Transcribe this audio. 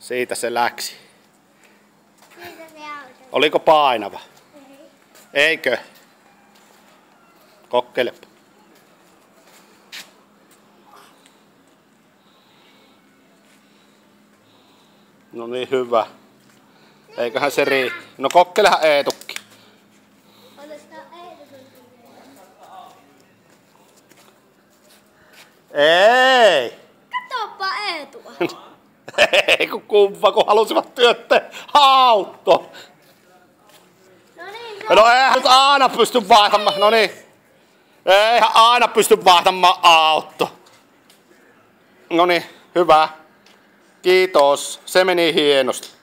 Siitä se läksi. Siitä se. Oliko painava? Ei. Eikö? Kokkeilepa. No niin, hyvä. Eiköhän se riitä. No kokkeilehan Eetukki. Ei! Katoppa Eetua. Ei kun kumpa, kun halusivat työttää auto. No niin, No eihän nyt aina pysty vaihtamaan, no niin. Eihän aina pysty vaihtamaan auto. No niin, hyvä. Kiitos, se meni hienosti.